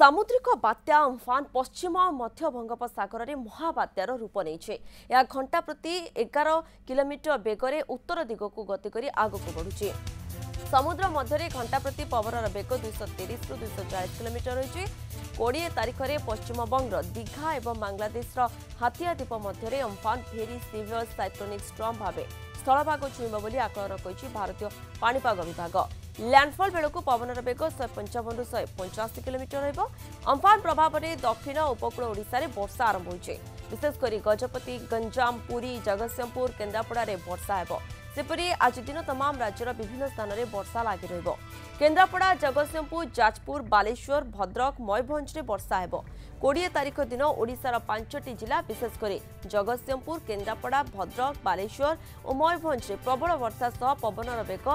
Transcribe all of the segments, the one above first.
ସାମୁଦ୍ରିକ ବାତ୍ୟା ଅମ୍ଫାନ ପଶ୍ଚିମ ମଧ୍ୟ ବଙ୍ଗୋପସାଗରରେ ମହାବାତ୍ୟାର ରୂପ ନେଇଛି ଏହା ଘଣ୍ଟା ପ୍ରତି ଏଗାର କିଲୋମିଟର ବେଗରେ ଉତ୍ତର ଦିଗକୁ ଗତି କରି ଆଗକୁ ବଢ଼ୁଛି ସମୁଦ୍ର ମଧ୍ୟରେ ଘଣ୍ଟା ପ୍ରତି ପବନର ବେଗ ଦୁଇଶହ ତିରିଶରୁ ଦୁଇଶହ ଚାଳିଶ କିଲୋମିଟର ରହିଛି କୋଡ଼ିଏ ତାରିଖରେ ପଶ୍ଚିମବଙ୍ଗର ଦୀଘା ଏବଂ ବାଂଲାଦେଶର ହାତିଆ ଦ୍ୱୀପ ମଧ୍ୟରେ Amphan very severe cyclonic storm ଭାବେ ସ୍ଥଳଭାଗ ଛୁଇଁବ ବୋଲି ଆକଳନ କରିଛି ଭାରତୀୟ ପାଣିପାଗ ବିଭାଗ ଲ୍ୟାଣ୍ଡଫଲ୍ ବେଳକୁ ପବନର ବେଗ ଶହେ ପଞ୍ଚାବନରୁ ଶହେ ପଞ୍ଚାଅଶୀ କିଲୋମିଟର ରହିବ ଅମ୍ଫାନ୍ ପ୍ରଭାବରେ ଦକ୍ଷିଣ ଉପକୂଳ ଓଡ଼ିଶାରେ ବର୍ଷା ଆରମ୍ଭ ହୋଇଛି ବିଶେଷ କରି ଗଜପତି ଗଞ୍ଜାମ ପୁରୀ ଜଗତସିଂହପୁର କେନ୍ଦ୍ରାପଡ଼ାରେ ବର୍ଷା ହେବ ସେପରି ଆଜି ଦିନ ତମାମ ରାଜ୍ୟର ବିଭିନ୍ନ ସ୍ଥାନରେ ବର୍ଷା ଲାଗି ରହିବ କେନ୍ଦ୍ରାପଡ଼ା ଜଗତସିଂହପୁର ଯାଜପୁର ବାଲେଶ୍ୱର ଭଦ୍ରକ ମୟୂରଭଞ୍ଜରେ ବର୍ଷା ହେବ କୋଡ଼ିଏ ତାରିଖ ଦିନ ଓଡ଼ିଶାର ପାଞ୍ଚଟି ଜିଲ୍ଲା ବିଶେଷ କରି ଜଗତସିଂହପୁର କେନ୍ଦ୍ରାପଡ଼ା ଭଦ୍ରକ ବାଲେଶ୍ୱର ଓ ମୟୂରଭଞ୍ଜରେ ପ୍ରବଳ ବର୍ଷା ସହ ପବନର ବେଗ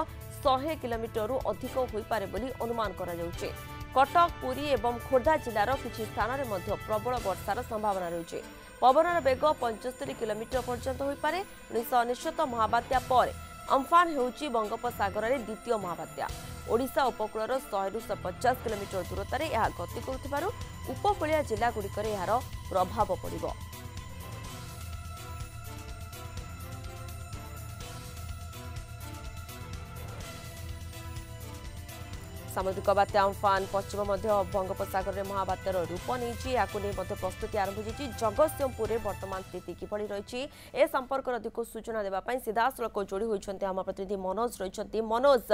ଶହେ କିଲୋମିଟରରୁ ଅଧିକ ହୋଇପାରେ ବୋଲି ଅନୁମାନ କରାଯାଉଛି କଟକ ପୁରୀ ଏବଂ ଖୋର୍ଦ୍ଧା ଜିଲ୍ଲାର କିଛି ସ୍ଥାନରେ ମଧ୍ୟ ପ୍ରବଳ ବର୍ଷାର ସମ୍ଭାବନା ରହିଛି ପବନର ବେଗ ପଞ୍ଚସ୍ତରି କିଲୋମିଟର ପର୍ଯ୍ୟନ୍ତ ହୋଇପାରେ ଉଣେଇଶହ ଅନେଶ୍ୱତ ମହାବାତ୍ୟା ପରେ ଅମ୍ଫାନ ହେଉଛି ବଙ୍ଗୋପସାଗରରେ ଦ୍ୱିତୀୟ ମହାବାତ୍ୟା ଓଡ଼ିଶା ଉପକୂଳର ଶହେରୁ ଶହ ପଚାଶ କିଲୋମିଟର ଦୂରତାରେ ଏହା ଗତି କରୁଥିବାରୁ ଉପକୂଳିଆ ଜିଲ୍ଲାଗୁଡ଼ିକରେ ଏହାର ପ୍ରଭାବ ପଡ଼ିବ ସାମୁଦ୍ରିକ ବାତ୍ୟା ଅମ୍ଫାନ ପଶ୍ଚିମ ମଧ୍ୟ ବଙ୍ଗୋପସାଗରରେ ମହାବାତ୍ୟାର ରୂପ ନେଇଛି ଏହାକୁ ନେଇ ମଧ୍ୟ ପ୍ରସ୍ତୁତି ଆରମ୍ଭ ହୋଇଛି ଜଗତସିଂହପୁରରେ ବର୍ତ୍ତମାନ ସ୍ଥିତି କିଭଳି ରହିଛି ଏ ସମ୍ପର୍କରେ ଅଧିକ ସୂଚନା ଦେବା ପାଇଁ ସିଧାସଳଖ ଯୋଡ଼ି ହୋଇଛନ୍ତି ଆମ ପ୍ରତିନିଧି ମନୋଜ ରହିଛନ୍ତି ମନୋଜ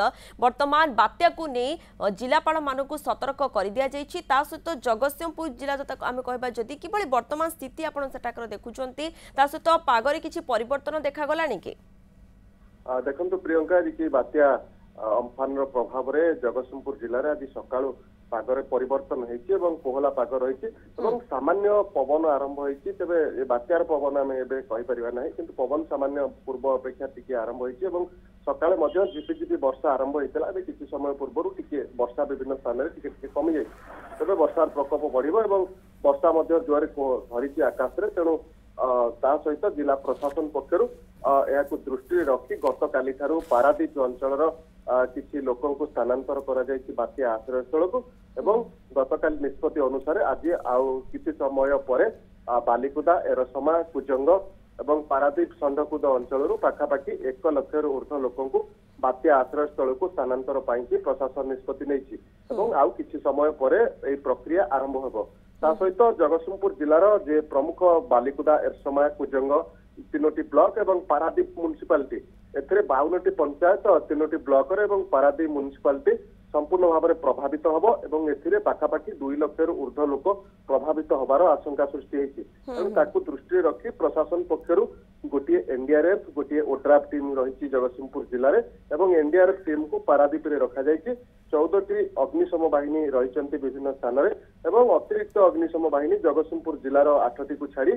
ବର୍ତ୍ତମାନ ବାତ୍ୟାକୁ ନେଇ ଜିଲ୍ଲାପାଳମାନଙ୍କୁ ସତର୍କ କରିଦିଆଯାଇଛି ତା ସହିତ ଜଗତସିଂହପୁର ଜିଲ୍ଲା ଯଥା ଆମେ କହିବା ଯଦି କିଭଳି ବର୍ତ୍ତମାନ ସ୍ଥିତି ଆପଣ ସେଠାକାର ଦେଖୁଛନ୍ତି ତା ସହିତ ପାଗରେ କିଛି ପରିବର୍ତ୍ତନ ଦେଖାଗଲାଣି କି ଦେଖନ୍ତୁ ପ୍ରିୟଙ୍କା ଯେ ବାତ୍ୟା ଅମ୍ଫାନର ପ୍ରଭାବରେ ଜଗତସିଂହପୁର ଜିଲ୍ଲାରେ ଆଜି ସକାଳୁ ପାଗରେ ପରିବର୍ତ୍ତନ ହେଇଛି ଏବଂ କୋହଲା ପାଗ ରହିଛି ଏବଂ ସାମାନ୍ୟ ପବନ ଆରମ୍ଭ ହେଇଛି ତେବେ ଏ ବାତ୍ୟାର ପବନ ଆମେ ଏବେ କହିପାରିବା ନାହିଁ କିନ୍ତୁ ପବନ ସାମାନ୍ୟ ପୂର୍ବ ଅପେକ୍ଷା ଟିକିଏ ଆରମ୍ଭ ହେଇଛି ଏବଂ ସକାଳେ ମଧ୍ୟ ଜିପି ଜିପି ବର୍ଷା ଆରମ୍ଭ ହେଇଥିଲା ଏବେ କିଛି ସମୟ ପୂର୍ବରୁ ଟିକିଏ ବର୍ଷା ବିଭିନ୍ନ ସ୍ଥାନରେ ଟିକେ ଟିକେ କମିଯାଇଛି ତେବେ ବର୍ଷାର ପ୍ରକୋପ ବଢିବ ଏବଂ ବର୍ଷା ମଧ୍ୟ ଜୁଆରେ ଧରିଛି ଆକାଶରେ ତେଣୁ ତା ସହିତ ଜିଲ୍ଲା ପ୍ରଶାସନ ପକ୍ଷରୁ ଏହାକୁ ଦୃଷ୍ଟିରେ ରଖି ଗତକାଲି ଠାରୁ ପାରାଦ୍ୱୀପ ଅଞ୍ଚଳର କିଛି ଲୋକଙ୍କୁ ସ୍ଥାନାନ୍ତର କରାଯାଇଛି ବାତ୍ୟା ଆଶ୍ରୟସ୍ଥଳକୁ ଏବଂ ଗତକାଲି ନିଷ୍ପତ୍ତି ଅନୁସାରେ ଆଜି ଆଉ କିଛି ସମୟ ପରେ ବାଲିକୁଦା ଏରସମା କୁଜଙ୍ଗ ଏବଂ ପାରାଦ୍ୱୀପ ଷଣ୍ଢକୁଦ ଅଞ୍ଚଳରୁ ପାଖାପାଖି ଏକ ଲକ୍ଷରୁ ଉର୍ଦ୍ଧ୍ୱ ଲୋକଙ୍କୁ ବାତ୍ୟା ଆଶ୍ରୟସ୍ଥଳକୁ ସ୍ଥାନାନ୍ତର ପାଇଁକି ପ୍ରଶାସନ ନିଷ୍ପତ୍ତି ନେଇଛି ଏବଂ ଆଉ କିଛି ସମୟ ପରେ ଏହି ପ୍ରକ୍ରିୟା ଆରମ୍ଭ ହେବ ତା ସହିତ ଜଗତସିଂହପୁର ଜିଲ୍ଲାର ଯେ ପ୍ରମୁଖ ବାଲିକୁଦା ଏରସମା କୁଜଙ୍ଗ ତିନୋଟି ବ୍ଲକ ଏବଂ ପାରାଦୀପ ମ୍ୟୁନିସିପାଲିଟି ଏଥିରେ ବାଉନଟି ପଞ୍ଚାୟତ ତିନୋଟି ବ୍ଲକରେ ଏବଂ ପାରାଦୀପ ମ୍ୟୁନିସିପାଲିଟି ସମ୍ପୂର୍ଣ୍ଣ ଭାବରେ ପ୍ରଭାବିତ ହେବ ଏବଂ ଏଥିରେ ପାଖାପାଖି ଦୁଇ ଲକ୍ଷରୁ ଉର୍ଦ୍ଧ୍ୱ ଲୋକ ପ୍ରଭାବିତ ହେବାର ଆଶଙ୍କା ସୃଷ୍ଟି ହେଇଛି ତେଣୁ ତାକୁ ଦୃଷ୍ଟିରେ ରଖି ପ୍ରଶାସନ ପକ୍ଷରୁ ଗୋଟିଏ ଏନଡିଆରଏଫ ଗୋଟିଏ ଓଟ୍ରାଫ ଟିମ୍ ରହିଛି ଜଗତସିଂହପୁର ଜିଲ୍ଲାରେ ଏବଂ ଏନଡିଆରଏଫ ଟିମ୍କୁ ପାରାଦୀପରେ ରଖାଯାଇଛି ଚଉଦଟି ଅଗ୍ନିଶମ ବାହିନୀ ରହିଛନ୍ତି ବିଭିନ୍ନ ସ୍ଥାନରେ ଏବଂ ଅତିରିକ୍ତ ଅଗ୍ନିଶମ ବାହିନୀ ଜଗତସିଂହପୁର ଜିଲ୍ଲାର ଆଠଟିକୁ ଛାଡ଼ି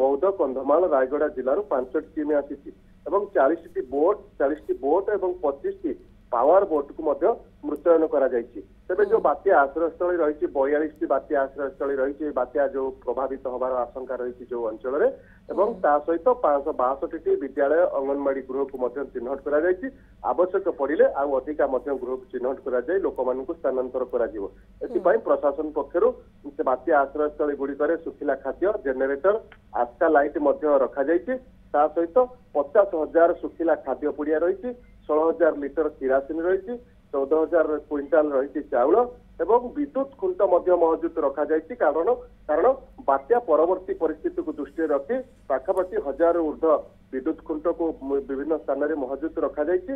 ବୌଦ୍ଧ କନ୍ଧମାଳ ରାୟଗଡ଼ା ଜିଲ୍ଲାରୁ ପାଞ୍ଚଟି ଟିମ୍ ଆସିଛି ଏବଂ ଚାଳିଶଟି ବୋଟ୍ ଚାଳିଶଟି ବୋଟ୍ ଏବଂ ପଚିଶଟି ପାୱାର ବୋଟକୁ ମଧ୍ୟ ମୁତୟନ କରାଯାଇଛି ତେବେ ଯେଉଁ ବାତ୍ୟା ଆଶ୍ରୟସ୍ଥଳୀ ରହିଛି ବୟାଳିଶଟି ବାତ୍ୟା ଆଶ୍ରୟସ୍ଥଳୀ ରହିଛି ବାତ୍ୟା ଯେଉଁ ପ୍ରଭାବିତ ହେବାର ଆଶଙ୍କା ରହିଛି ଯେଉଁ ଅଞ୍ଚଳରେ ଏବଂ ତା ସହିତ ପାଞ୍ଚଶହ ବାଷଠିଟି ବିଦ୍ୟାଳୟ ଅଙ୍ଗନବାଡି ଗୃହକୁ ମଧ୍ୟ ଚିହ୍ନଟ କରାଯାଇଛି ଆବଶ୍ୟକ ପଡ଼ିଲେ ଆଉ ଅଧିକା ମଧ୍ୟ ଗୃହକୁ ଚିହ୍ନଟ କରାଯାଇ ଲୋକମାନଙ୍କୁ ସ୍ଥାନାନ୍ତର କରାଯିବ ଏଥିପାଇଁ ପ୍ରଶାସନ ପକ୍ଷରୁ ସେ ବାତ୍ୟା ଆଶ୍ରୟସ୍ଥଳୀ ଗୁଡ଼ିକରେ ଶୁଖିଲା ଖାଦ୍ୟ ଜେନେରେଟର ଆସ୍କା ଲାଇଟ୍ ମଧ୍ୟ ରଖାଯାଇଛି ତା ସହିତ ପଚାଶ ହଜାର ଶୁଖିଲା ଖାଦ୍ୟ ପୁଡ଼ିଆ ରହିଛି ଷୋହଳ ହଜାର ଲିଟର କିରାସିନ ରହିଛି ଚଉଦ ହଜାର କୁଇଣ୍ଟାଲ ରହିଛି ଚାଉଳ ଏବଂ ବିଦ୍ୟୁତ ଖୁଣ୍ଟ ମଧ୍ୟ ମହଜୁଦ ରଖାଯାଇଛି କାରଣ କାରଣ ବାତ୍ୟା ପରବର୍ତ୍ତୀ ପରିସ୍ଥିତିକୁ ଦୃଷ୍ଟିରେ ରଖି ପାଖାପାଖି ହଜାର ଉର୍ଦ୍ଧ୍ୱ ବିଦ୍ୟୁତ ଖୁଣ୍ଟକୁ ବିଭିନ୍ନ ସ୍ଥାନରେ ମହଜୁଦ ରଖାଯାଇଛି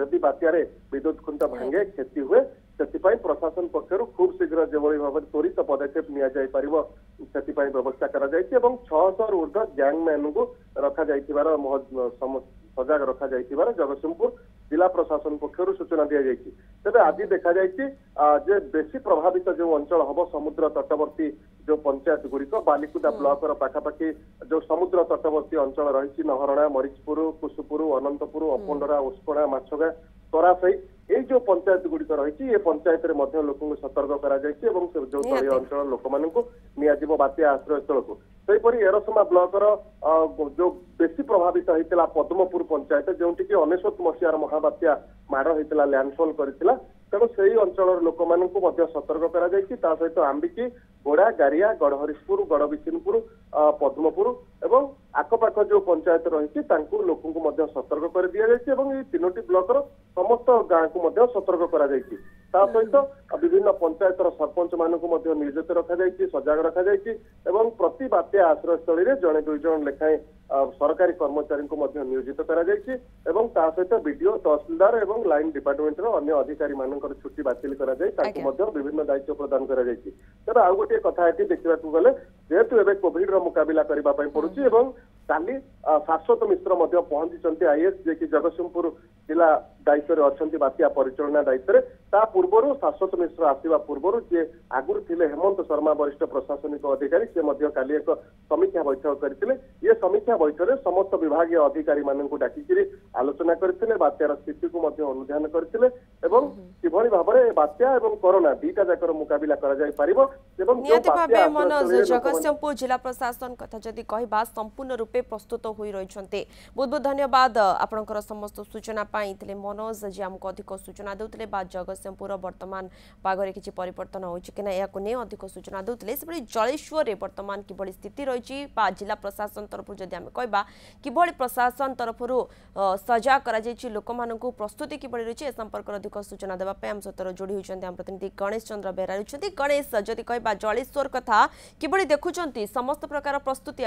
ଯଦି ବାତ୍ୟାରେ ବିଦ୍ୟୁତ ଖୁଣ୍ଟ ଭାଙ୍ଗେ କ୍ଷତି ହୁଏ ସେଥିପାଇଁ ପ୍ରଶାସନ ପକ୍ଷରୁ ଖୁବ୍ ଶୀଘ୍ର ଯେଭଳି ଭାବରେ ତ୍ୱରିତ ପଦକ୍ଷେପ ନିଆଯାଇପାରିବ ସେଥିପାଇଁ ବ୍ୟବସ୍ଥା କରାଯାଇଛି ଏବଂ ଛଅଶହରୁ ଉର୍ଦ୍ଧ୍ୱ ଗ୍ୟାଙ୍ଗମ୍ୟାନଙ୍କୁ ରଖାଯାଇଥିବାର ସମସ୍ତ ସଜାଗ ରଖାଯାଇଥିବାର ଜଗତସିଂହପୁର ଜିଲ୍ଲା ପ୍ରଶାସନ ପକ୍ଷରୁ ସୂଚନା ଦିଆଯାଇଛି ତେବେ ଆଜି ଦେଖାଯାଇଛି ଯେ ବେଶୀ ପ୍ରଭାବିତ ଯେଉଁ ଅଞ୍ଚଳ ହବ ସମୁଦ୍ର ତଟବର୍ତ୍ତୀ ଯେଉଁ ପଞ୍ଚାୟତ ଗୁଡିକ ବାଲିକୁଦା ବ୍ଲକର ପାଖାପାଖି ଯେଉଁ ସମୁଦ୍ର ତଟବର୍ତ୍ତୀ ଅଞ୍ଚଳ ରହିଛି ନହରଣା ମରିଚପୁର କୁସୁପୁର ଅନନ୍ତପୁର ଅପଣ୍ଡରା ଉସ୍କଣା ମାଛଗା ତରାସାହି ଏଇ ଯେଉଁ ପଞ୍ଚାୟତ ଗୁଡିକ ରହିଛି ଏ ପଞ୍ଚାୟତରେ ମଧ୍ୟ ଲୋକଙ୍କୁ ସତର୍କ କରାଯାଇଛି ଏବଂ ଯେଉଁ ତଳିଆ ଅଞ୍ଚଳ ଲୋକମାନଙ୍କୁ ନିଆଯିବ ବାତ୍ୟା ଆଶ୍ରୟସ୍ଥଳକୁ ସେହିପରି ଏରସମା ବ୍ଲକର ଯୋଉ ବେଶୀ ପ୍ରଭାବିତ ହେଇଥିଲା ପଦ୍ମପୁର ପଞ୍ଚାୟତ ଯେଉଁଠିକି ଅନେଶ୍ୱତ ମସିହାର ମହାବାତ୍ୟା ମାଡ଼ ହେଇଥିଲା ଲ୍ୟାଣ୍ଡଫଲ୍ କରିଥିଲା ତେଣୁ ସେହି ଅଞ୍ଚଳର ଲୋକମାନଙ୍କୁ ମଧ୍ୟ ସତର୍କ କରାଯାଇଛି ତା ସହିତ ଆମ୍ବିକି ଘୋଡ଼ା ଗାରିଆ ଗଡ଼ହରିଶପୁର ଗଡ଼ବିଶିନପୁର ପଦ୍ମପୁର ଏବଂ ଆଖପାଖ ଯୋଉ ପଞ୍ଚାୟତ ରହିଛି ତାଙ୍କୁ ଲୋକଙ୍କୁ ମଧ୍ୟ ସତର୍କ କରି ଦିଆଯାଇଛି ଏବଂ ଏଇ ତିନୋଟି ବ୍ଲକର ସମସ୍ତ ଗାଁକୁ ମଧ୍ୟ ସତର୍କ କରାଯାଇଛି ତା ସହିତ ବିଭିନ୍ନ ପଞ୍ଚାୟତର ସରପଞ୍ଚ ମାନଙ୍କୁ ମଧ୍ୟ ନିୟୋଜିତ ରଖାଯାଇଛି ସଜାଗ ରଖାଯାଇଛି ଏବଂ ପ୍ରତି ବାତ୍ୟା ଆଶ୍ରୟସ୍ଥଳୀରେ ଜଣେ ଦୁଇ ଜଣ ଲେଖାଏଁ ସରକାରୀ କର୍ମଚାରୀଙ୍କୁ ମଧ୍ୟ ନିୟୋଜିତ କରାଯାଇଛି ଏବଂ ତା ସହିତ ବିଡିଓ ତହସିଲଦାର ଏବଂ ଲାଇନ୍ ଡିପାର୍ଟମେଣ୍ଟର ଅନ୍ୟ ଅଧିକାରୀ ମାନଙ୍କର ଛୁଟି ବାତିଲ କରାଯାଇ ତାଙ୍କୁ ମଧ୍ୟ ବିଭିନ୍ନ ଦାୟିତ୍ୱ ପ୍ରଦାନ କରାଯାଇଛି ତେବେ ଆଉ ଗୋଟିଏ କଥା ଏଠି ଦେଖିବାକୁ ଗଲେ ଯେହେତୁ ଏବେ କୋଭିଡର ମୁକାବିଲା କରିବା ପାଇଁ ପଡୁଛି ଏବଂ କାଲି ଶାଶ୍ୱତ ମିଶ୍ର ମଧ୍ୟ ପହଞ୍ଚିଛନ୍ତି ଆଇଏସ୍ ଯିଏକି ଜଗତସିଂହପୁର ଜିଲ୍ଲା ଦାୟିତ୍ୱରେ ଅଛନ୍ତି ବାତ୍ୟା ପରିଚାଳନା ଦାୟିତ୍ୱରେ ତା ପୂର୍ବରୁ ଶାଶ୍ୱତ ମିଶ୍ର ଆସିବା ପୂର୍ବରୁ ଯିଏ ଆଗରୁ ଥିଲେ ହେମନ୍ତ ଶର୍ମା ବରିଷ୍ଠ ପ୍ରଶାସନିକ ଅଧିକାରୀ ସେ ମଧ୍ୟ କାଲି ଏକ ସମୀକ୍ଷା ବୈଠକ କରିଥିଲେ ଏ ସମୀକ୍ଷା ବୈଠକରେ ସମସ୍ତ ବିଭାଗୀୟ ଅଧିକାରୀମାନଙ୍କୁ ଡାକିକିରି ଆଲୋଚନା କରିଥିଲେ ବାତ୍ୟାର ସ୍ଥିତିକୁ ମଧ୍ୟ ଅନୁଧ୍ୟାନ କରିଥିଲେ ଏବଂ କିଭଳି ଭାବରେ ବାତ୍ୟା ଏବଂ କରୋନା ଦୁଇଟା ଯାକର ମୁକାବିଲା କରାଯାଇ ପାରିବ ଏବଂ ଜଗତସିଂହପୁର ଜିଲ୍ଲା ପ୍ରଶାସନ କଥା ଯଦି କହିବା ସମ୍ପୂର୍ଣ୍ଣ ରୂପେ ପ୍ରସ୍ତୁତ ହୋଇ ରହିଛନ୍ତି ବହୁତ ବହୁତ ଧନ୍ୟବାଦ ଆପଣଙ୍କର ସମସ୍ତ ସୂଚନା ପାଇଁ ଥିଲେ जगतसिंहपुर पछि किन यहाँको सूचना दोभी ज्वरमा स्थिति जिला प्रशासन तरफु प्रशासन तरफु सजा सजाइ लोक म प्रस्तुति सम्पर्क अधिक सूचना दबाई जोडी हुन्छ प्रतिनिधि गणेश चंद्र बेहरा गणेश ज्वर कथा प्रकार प्रस्तुति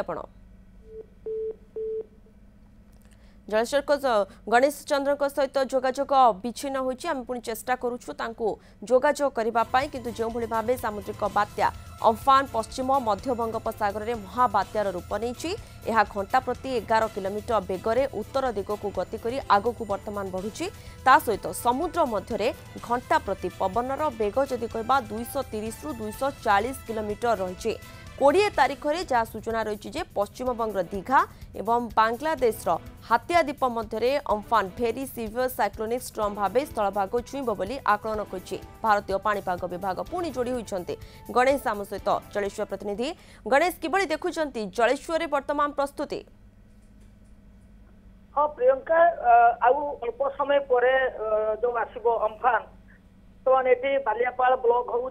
ଜଳେଶ୍ୱର ଗଣେଶ ଚନ୍ଦ୍ରଙ୍କ ସହିତ ଯୋଗାଯୋଗ ବିଚ୍ଛିନ୍ନ ହୋଇଛି ଆମେ ପୁଣି ଚେଷ୍ଟା କରୁଛୁ ତାଙ୍କୁ ଯୋଗାଯୋଗ କରିବା ପାଇଁ କିନ୍ତୁ ଯେଉଁଭଳି ଭାବେ ସାମୁଦ୍ରିକ ବାତ୍ୟା ଅମ୍ଫାନ ପଶ୍ଚିମ ମଧ୍ୟ ବଙ୍ଗୋପସାଗରରେ ମହାବାତ୍ୟାର ରୂପ ନେଇଛି ଏହା ଘଣ୍ଟା ପ୍ରତି ଏଗାର କିଲୋମିଟର ବେଗରେ ଉତ୍ତର ଦିଗକୁ ଗତି କରି ଆଗକୁ ବର୍ତ୍ତମାନ ବଢ଼ୁଛି ତା ସହିତ ସମୁଦ୍ର ମଧ୍ୟରେ ଘଣ୍ଟା ପ୍ରତି ପବନର ବେଗ ଯଦି କହିବା ଦୁଇଶହ ତିରିଶରୁ ଦୁଇଶହ ଚାଳିଶ କିଲୋମିଟର ରହିଛି কোড়িয়ে তারিখরে যা সূচনা রয়েছে যে পশ্চিমবঙ্গর দীঘা এবং বাংলাদেশর হাতিয়া দ্বীপ মধ্যে Amphan very severe cyclonic storm ভাবে স্থলভাগ ছুইঁব বলে আকলন করছে ভারতীয় পাপাগ বিভাগ পুঁ যোড়ি হয়েছেন গণেশ আম সহ জলেশ্বর প্রতিনিধি গণেশ কিভাবে দেখুছেন জলেশ্বরের বর্তমান প্রস্তুতি হ্যাঁ প্রিয়ঙ্কা ଆଉ ଅଳ୍ପ ସମୟ ପରେ ଯୋଉ ଆସିବ ଅମ୍ଫାନ ବର୍ତ୍ତମାନ ଏଠି ବାଲିଆପାଳ ব্লক ହଉ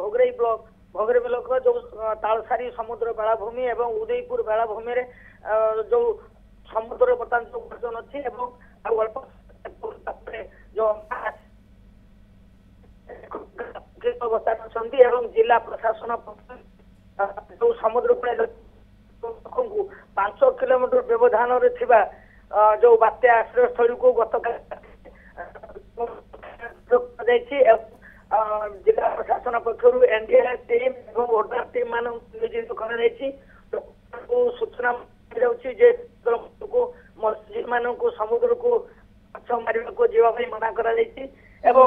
ଭୋଗରେଇ ବ୍ଲକ ভগরে ব্লক ଯେଉଁ ତାଳସାରୀ ସମୁଦ୍ର ବେଳାଭୂମି ଏବଂ ଉଦୟପୁର ବେଳାଭୂମିରେ ଯେଉଁ ସମୁଦ୍ର ବର୍ତ୍ତମାନ ବର୍ଜନ ଅଛି ଏବଂ ଆଉ ଅଳ୍ପ ତାପରେ ଯେଉଁ ଅବସ୍ଥାନ ଅଛନ୍ତି ଏବଂ ଜିଲ୍ଲା ପ୍ରଶାସନ ଯେଉଁ ସମୁଦ୍ର କୂଳ ଲୋକଙ୍କୁ ପାଞ୍ଚ କିଲୋମିଟର ବ୍ୟବଧାନରେ ଥିବା ଯେଉଁ ବାତ୍ୟା ଆଶ୍ରୟସ୍ଥଳୀକୁ ଗତକାଲି ଯାଇଛି ଜିଲ୍ଲା ପ୍ରଶାସନ ପକ୍ଷରୁ ଏନ୍ଡିଆର୍ଏଫ୍ ଟିମ୍ ଏବଂ ଓଡ଼ିଆ ଟିମ୍ ମାନଙ୍କୁ ନିୟୋଜିତ କରାଯାଇଛି ଲୋକମାନଙ୍କୁ ସୂଚନା ଦିଆଯାଉଛି ଯେ ମତ୍ସ୍ୟଜୀବୀ ମାନଙ୍କୁ ସମୁଦ୍ରକୁ ମାଛ ମାରିବାକୁ ଯିବା ପାଇଁ ମନା କରାଯାଇଛି ଏବଂ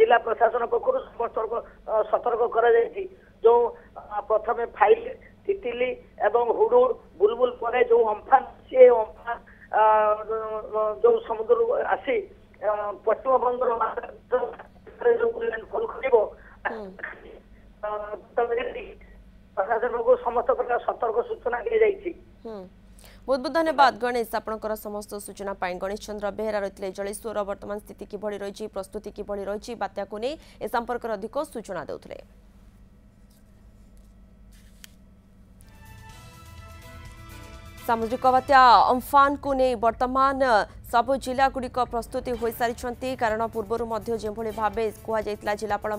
ଜିଲ୍ଲା ପ୍ରଶାସନ ପକ୍ଷରୁ ସମସ୍ତଙ୍କ ସତର୍କ କରାଯାଇଛି ଯେଉଁ ପ୍ରଥମେ ଫାଇଲ ତିତିଲି ଏବଂ ହୁଡ଼ୁଡ଼ ବୁଲବୁଲ ପରେ ଯେଉଁ ଅମ୍ଫାନ ଅଛି ଏ ଅମ୍ଫାନ ଯେଉଁ ସମୁଦ୍ରରୁ ଆସି ପଶ୍ଚିମ ବନ୍ଦର ଖୋଲିବ ସମସ୍ତ ପ୍ରକାର ସତର୍କ ସୂଚନା ଦିଆଯାଇଛି ବହୁତ ବହୁତ ଧନ୍ୟବାଦ ଗଣେଶ ଆପଣଙ୍କର ସମସ୍ତ ସୂଚନା ପାଇଁ ଗଣେଶ ଚନ୍ଦ୍ର ବେହେରା ରହିଥିଲେ ଜଳେଶ୍ୱର ବର୍ତ୍ତମାନ ସ୍ଥିତି କିଭଳି ରହିଛି ପ୍ରସ୍ତୁତି କିଭଳି ରହିଛି ବାତ୍ୟାକୁ ନେଇ ଏ ସମ୍ପର୍କରେ ଅଧିକ ସୂଚନା ଦେଉଥିଲେ सामुद्रिक बात्या अम्फान को नहीं बर्तमान सब जिलागुड़िक प्रस्तुति हो सारी कारण पूर्व जो भाव कहला जिलापा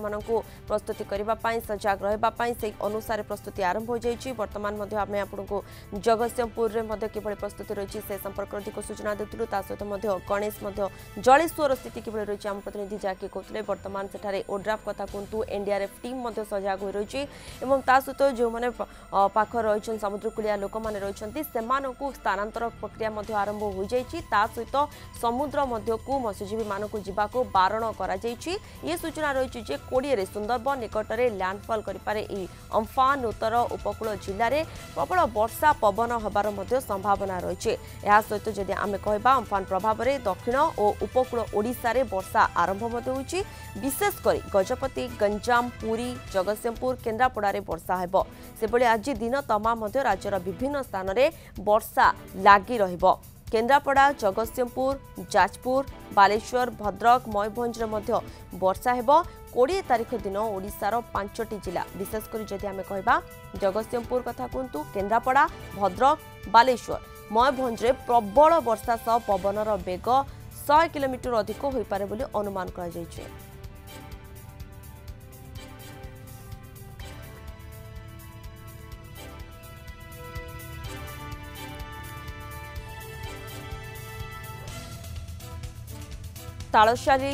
प्रस्तुति करने सजग रही से अनुसार प्रस्तुति आरंभ हो बर्तमान आम आपको जगत सिंहपुर में प्रस्तुति रही से संपर्क अधिक सूचना देखु सहित गणेश जलेश्वर स्थित कि आम प्रतिनिधि जाके कहते हैं बर्तमान सेठे ओड्राफ कथ कहतु एनडीआरएफ टीम सजग हो रही सहित जो मैंने पाख रही समुद्रकूलिया लोक मैंने रही ମାନଙ୍କୁ ସ୍ଥାନାନ୍ତର ପ୍ରକ୍ରିୟା ମଧ୍ୟ ଆରମ୍ଭ ହୋଇଯାଇଛି ତା ସହିତ ସମୁଦ୍ର ମଧ୍ୟକୁ ମତ୍ସ୍ୟଜୀବୀମାନଙ୍କୁ ଯିବାକୁ ବାରଣ କରାଯାଇଛି ଏ ସୂଚନା ରହିଛି ଯେ କୋଡ଼ିଏରେ ସୁନ୍ଦରବନ ନିକଟରେ ଲ୍ୟାଣ୍ଡଫଲ୍ କରିପାରେ ଏହି ଅମ୍ଫାନ ଉତ୍ତର ଉପକୂଳ ଜିଲ୍ଲାରେ ପ୍ରବଳ ବର୍ଷା ପବନ ହେବାର ମଧ୍ୟ ସମ୍ଭାବନା ରହିଛି ଏହା ସହିତ ଯଦି ଆମେ କହିବା ଅମ୍ଫାନ ପ୍ରଭାବରେ ଦକ୍ଷିଣ ଓ ଉପକୂଳ ଓଡ଼ିଶାରେ ବର୍ଷା ଆରମ୍ଭ ମଧ୍ୟ ହୋଇଛି ବିଶେଷ କରି ଗଜପତି ଗଞ୍ଜାମ ପୁରୀ ଜଗତସିଂହପୁର କେନ୍ଦ୍ରାପଡ଼ାରେ ବର୍ଷା ହେବ ସେଭଳି ଆଜି ଦିନ ତମା ମଧ୍ୟ ରାଜ୍ୟର ବିଭିନ୍ନ ସ୍ଥାନରେ ବର୍ଷା ଲାଗି ରହିବ କେନ୍ଦ୍ରାପଡ଼ା ଜଗତସିଂହପୁର ଯାଜପୁର ବାଲେଶ୍ୱର ଭଦ୍ରକ ମୟୂରଭଞ୍ଜରେ ମଧ୍ୟ ବର୍ଷା ହେବ କୋଡ଼ିଏ ତାରିଖ ଦିନ ଓଡ଼ିଶାର ପାଞ୍ଚଟି ଜିଲ୍ଲା ବିଶେଷ କରି ଯଦି ଆମେ କହିବା ଜଗତସିଂହପୁର କଥା କୁହନ୍ତୁ କେନ୍ଦ୍ରାପଡ଼ା ଭଦ୍ରକ ବାଲେଶ୍ୱର ମୟୂରଭଞ୍ଜରେ ପ୍ରବଳ ବର୍ଷା ସହ ପବନର ବେଗ ଶହେ କିଲୋମିଟର ଅଧିକ ହୋଇପାରେ ବୋଲି ଅନୁମାନ କରାଯାଇଛି তালশালী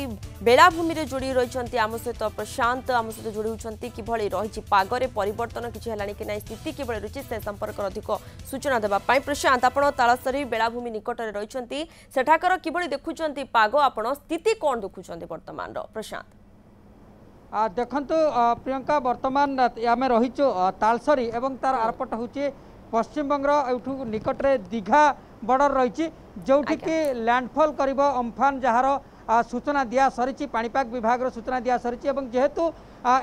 বেলাভূমিরে যোড়ি রয়েছেন আম সহ প্রশান্ত আম সহ যোড়ি হচ্ছেন কিভাবে রয়েছে পাগরে পরিবর্তন কিছু হল কি না স্থিতি কিভাবে রয়েছে সে সম্পর্কের অধিক সূচনা দেওয়া প্রশান্ত আপনার তালশালী বেলাভূমি নিকটরে রয়েছেন সেঠাকার কিভাবে দেখুছেন পাগ আপনার স্থিতি কম দেখুছেন বর্তমান প্রশান্ত ଦେଖନ୍ତୁ ପ୍ରିୟଙ୍କା ବର୍ତ୍ତମାନ ଆମେ ରହିଛୁ ତାଲସରୀ ଏବଂ ତାର ଆରପଟ ହେଉଛି ପଶ୍ଚିମବଙ୍ଗର ଏଇଠୁ ନିକଟରେ ଦୀଘା ବର୍ଡ଼ର ରହିଛି ଯେଉଁଠିକି ଲ୍ୟାଣ୍ଡଫଲ୍ করব ଅମ୍ଫାନ যাহার ସୂଚନା ଦିଆସରିଛି ପାଣିପାଗ ବିଭାଗର ସୂଚନା ଦିଆସରିଛି ଏବଂ ଯେହେତୁ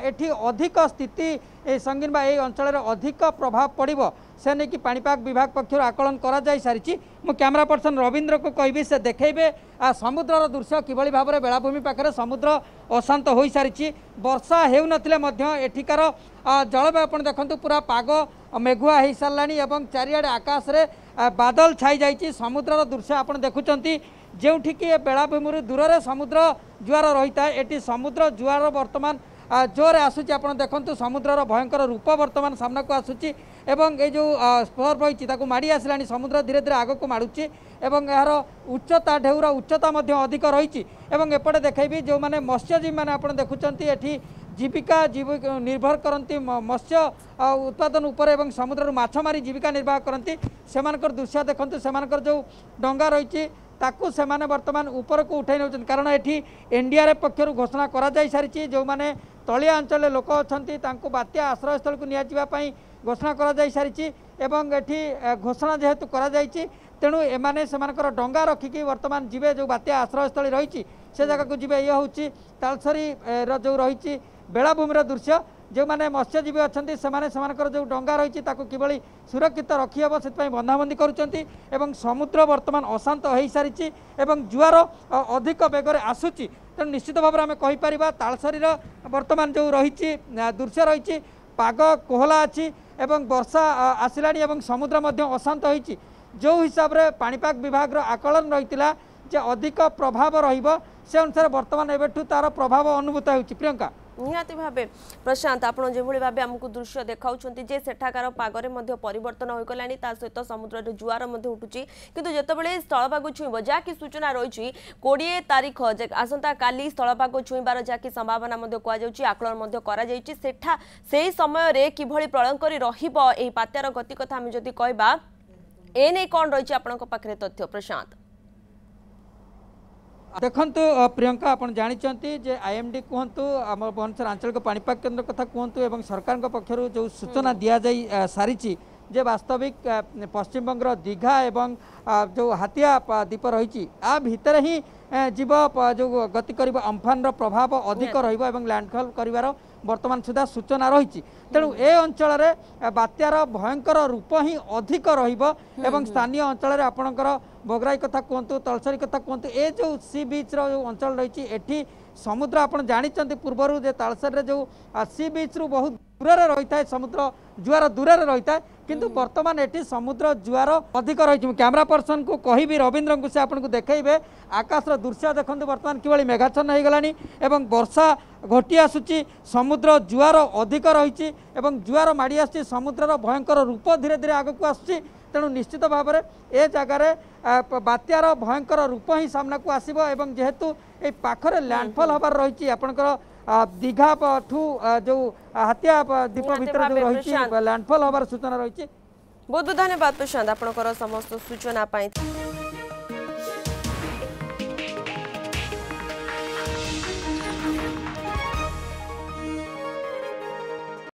ଏଠି ଅଧିକ ସ୍ଥିତି এই সঙ্গীন বা এই অঞ্চলের অধিক প্রভাব পড়ব সে নাকি পাপাগ বিভাগ পক্ষ আকলন করা যাই সারিছি মু ক্যামেরা পর্সন রবীন্দ্রকে কবি সে দেখাইবে সমুদ্রর দৃশ্য কিভাবে ভাবে বেলাভূমি পাখে সমুদ্র অশান্ত হয়ে সারিছি বর্ষা হেউ নঠিকার জলবায়ু আপনার দেখুন পুরা পাগ মেঘুয়া হয়ে সারা এবং চারিআড়ে আকাশে বাদল ছাই যাই সমুদ্রর দৃশ্য আপনার দেখুম ଯେଉଁଠିକି ଏ ବେଳାଭୂମିରୁ ଦୂରରେ ସମୁଦ୍ର ଜୁଆର ରହିଥାଏ ଏଠି ସମୁଦ୍ର ଜୁଆର ବର୍ତ୍ତମାନ ଜୋରରେ ଆସୁଛି ଆପଣ ଦେଖନ୍ତୁ ସମୁଦ୍ରର ଭୟଙ୍କର ରୂପ ବର୍ତ୍ତମାନ ସାମ୍ନାକୁ ଆସୁଛି ଏବଂ ଏ ଯେଉଁ ସ୍ପର୍ ରହିଛି ତାକୁ ମାଡ଼ି ଆସିଲାଣି ସମୁଦ୍ର ଧୀରେ ଧୀରେ ଆଗକୁ ମାଡ଼ୁଛି ଏବଂ ଏହାର ଉଚ୍ଚତା ଢେଉର ଉଚ୍ଚତା ମଧ୍ୟ ଅଧିକ ରହିଛି ଏବଂ ଏପଟେ ଦେଖେଇବି ଯେଉଁମାନେ ମତ୍ସ୍ୟଜୀବୀମାନେ ଆପଣ ଦେଖୁଛନ୍ତି ଏଠି জীবিকা নির্ভর করতে মৎস্য উৎপাদন উপরে এবং সমুদ্রর মাছ মারি জীবিকা নির্বাহ করতে সে দৃশ্য দেখুন সে যে ডঙ্গা রয়েছে ତାକୁ ସେମାନେ ବର୍ତ୍ତମାନ ଉପରକୁ ଉଠାଇ ନେଉଛନ୍ତି କାରଣ ଏଠି ଏନ୍ଡିଆର୍ଏଫ୍ ପକ୍ଷରୁ ଘୋଷଣା କରାଯାଇ ସାରିଛି ଯେଉଁମାନେ ତଳିଆ ଅଞ୍ଚଳରେ ଲୋକ ଅଛନ୍ତି ତାଙ୍କୁ ବାତ୍ୟା ଆଶ୍ରୟସ୍ଥଳୀକୁ ନିଆଯିବା ପାଇଁ ଘୋଷଣା କରାଯାଇ ସାରିଛି ଏବଂ ଏଠି ଘୋଷଣା ଯେହେତୁ କରାଯାଇଛି ତେଣୁ ଏମାନେ ସେମାନଙ୍କର ଡଙ୍ଗା ରଖିକି ବର୍ତ୍ତମାନ ଯିବେ ଯେଉଁ ବାତ୍ୟା ଆଶ୍ରୟସ୍ଥଳୀ ରହିଛି ସେ ଜାଗାକୁ ଯିବେ ଇଏ ହେଉଛି ତାଳସରୀର ଯେଉଁ ରହିଛି ବେଳାଭୂମିର ଦୃଶ୍ୟ ଯେଉଁମାନେ ମତ୍ସ୍ୟଜୀବୀ ଅଛନ୍ତି ସେମାନେ ସେମାନଙ୍କର ଯେଉଁ ଡଙ୍ଗା ରହିଛି ତାକୁ କିଭଳି ସୁରକ୍ଷିତ ରଖିହେବ ସେଥିପାଇଁ ବନ୍ଧାବନ୍ଦୀ କରୁଛନ୍ତି ଏବଂ ସମୁଦ୍ର ବର୍ତ୍ତମାନ ଅଶାନ୍ତ ହୋଇସାରିଛି ଏବଂ ଜୁଆର ଅଧିକ ବେଗରେ ଆସୁଛି ତେଣୁ ନିଶ୍ଚିତ ଭାବରେ ଆମେ କହିପାରିବା ତାଳସରୀର ବର୍ତ୍ତମାନ ଯେଉଁ ରହିଛି ଦୃଶ୍ୟ ରହିଛି ପାଗ କୋହଲା ଅଛି ଏବଂ ବର୍ଷା ଆସିଲାଣି ଏବଂ ସମୁଦ୍ର ମଧ୍ୟ ଅଶାନ୍ତ ହୋଇଛି ଯେଉଁ ହିସାବରେ ପାଣିପାଗ ବିଭାଗର ଆକଳନ ରହିଥିଲା ଯେ ଅଧିକ ପ୍ରଭାବ ରହିବ ସେ ଅନୁସାରେ ବର୍ତ୍ତମାନ ଏବେଠୁ ତା'ର ପ୍ରଭାବ ଅନୁଭୂତ ହେଉଛି ପ୍ରିୟଙ୍କା নিহতি ভাবে প্রশান্ত আপনার যেভাবে ভাবে আমি দৃশ্য দেখাও যে সেঠাকার পাগরে পরিবর্তন হয়ে গলা তা সহ সমুদ্রের জুয়ার উঠুছি কিন্তু যেতবে স্থলভাগ ছুঁব যা কি সূচনা রয়েছে কোড়িয়ে তারিখ আসন্তকালি স্থলভাগ ছুঁবার যা কি সম্ভাবনা কুযাচ্ছে আকলন করা যাই সেঠা সেই সময়ের কিভাবে প্রলঙ্করী রহব এই বাত্যার গতি কথা আমি যদি কহবা এনে কণ রয়েছে আপনার পাখে তথ্য প্রশান্ত ଦେଖନ୍ତୁ ପ୍ରିୟଙ୍କା ଆପଣ ଜାଣିଛନ୍ତି ଯେ ଆଇଏମ୍ଡି କୁହନ୍ତୁ ଆମ ଭୁବନେଶ୍ୱର ଆଞ୍ଚଳିକ ପାଣିପାଗ କେନ୍ଦ୍ର କଥା କୁହନ୍ତୁ ଏବଂ ସରକାରଙ୍କ ପକ୍ଷରୁ ଯେଉଁ ସୂଚନା ଦିଆଯାଇ ସାରିଛି যে বাস্তবিক পশ্চিমবঙ্গর দীঘা এবং যে হাতিয়া দ্বীপ রয়েছে আ ভিতরে হি যাব যে গতি করব অম্ফানর প্রভাব অধিক রহব এবং ল্যান্ডফল করবার ବର୍ତ୍ତମାନ ସୁଦ୍ଧା ସୂଚନା ରହିଛି ତେଣୁ ଏ ଅଞ୍ଚଳରେ ବାତ୍ୟାର ଭୟଙ୍କର ରୂପ ହିଁ ଅଧିକ ରହିବ ଏବଂ ସ୍ଥାନୀୟ ଅଞ୍ଚଳରେ ଆପଣଙ୍କର ବଗରାଇ କଥା କୁହନ୍ତୁ ତଳସରୀ କଥା କୁହନ୍ତୁ ଏ ଯେଉଁ ସି ବିଚ୍ର ଯେଉଁ ଅଞ୍ଚଳ ରହିଛି ଏଠି ସମୁଦ୍ର ଆପଣ ଜାଣିଛନ୍ତି ପୂର୍ବରୁ ଯେ ତାଳସରୀରେ ଯେଉଁ ସି ବିଚ୍ରୁ ବହୁତ ଦୂରରେ ରହିଥାଏ ସମୁଦ୍ର ଜୁଆର ଦୂରରେ ରହିଥାଏ কিন্তু বর্তমান এটি সমুদ্র জুয়ার অধিক রয়েছে ক্যামেরা পর্সন কু কবি রবীন্দ্র সে আপনার দেখাইবে আকাশর দৃশ্য দেখুন বর্তমান কিভাবে মেঘাচ্ছন্ন হয়ে গলানি এবং বর্ষা ঘটি আসুচি সমুদ্র জুয়ার অধিক রয়েছে এবং জুয়ার মাড়ি আসছে সমুদ্রর ভয়ঙ্কর রূপ ধীরে ধীরে আগুক আসছে তেমন নিশ্চিত ভাবে এ জায়গায় বাত্যার ভয়ঙ্কর রূপ হি সামনাকু আসব এবং যেহেতু এই পাখে ল্যান্ডফল হবার রয়েছে আপনার ଦୀଘାଠୁ ଯେଉଁ ହାତିଆ ଦ୍ୱୀପ ଭିତରେ ଯେଉଁ ରହିଛି ଲ୍ୟାଣ୍ଡଫଲ୍ ହେବାର ସୂଚନା ରହିଛି ବହୁତ ବହୁତ ଧନ୍ୟବାଦ ପ୍ରଶାନ୍ତ ଆପଣଙ୍କର ସମସ୍ତ ସୂଚନା ପାଇଁ